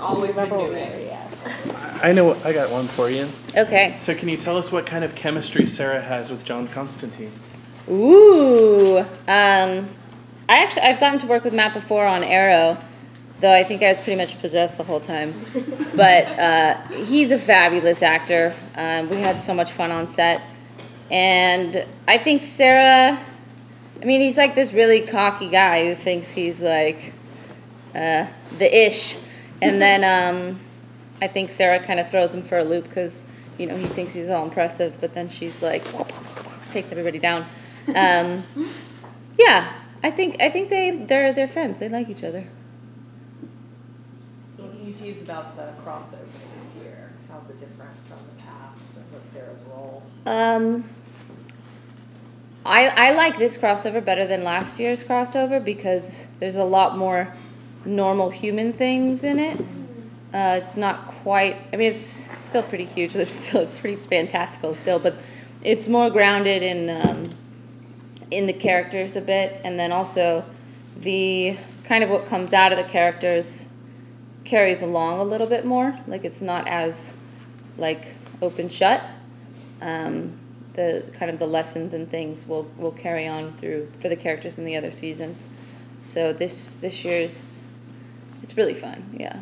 Always been Level doing. there, yes. I know. I got one for you. Okay. So, can you tell us what kind of chemistry Sara has with John Constantine? Ooh. Um, I actually I've gotten to work with Matt before on Arrow, though I think I was pretty much possessed the whole time. but uh, he's a fabulous actor. Um, we had so much fun on set, and I think Sara. I mean, he's like this really cocky guy who thinks he's like uh, the ish, and then um, I think Sara kind of throws him for a loop because you know he thinks he's all impressive, but then she's like takes everybody down. Um, yeah, I think I think they they're they're friends. They like each other. So what can you tease about the crossover this year? How's it different from the past? And what's Sara's role? Um, I I like this crossover better than last year's crossover because there's a lot more normal human things in it. Uh, it's not quite. I mean, it's still pretty huge. There's still it's pretty fantastical still, but it's more grounded in um, in the characters a bit, and then also the kind of what comes out of the characters carries along a little bit more. Like it's not as like open shut. Um, the kind of the lessons and things will will carry on through for the characters in the other seasons. So this this year's it's really fun. Yeah.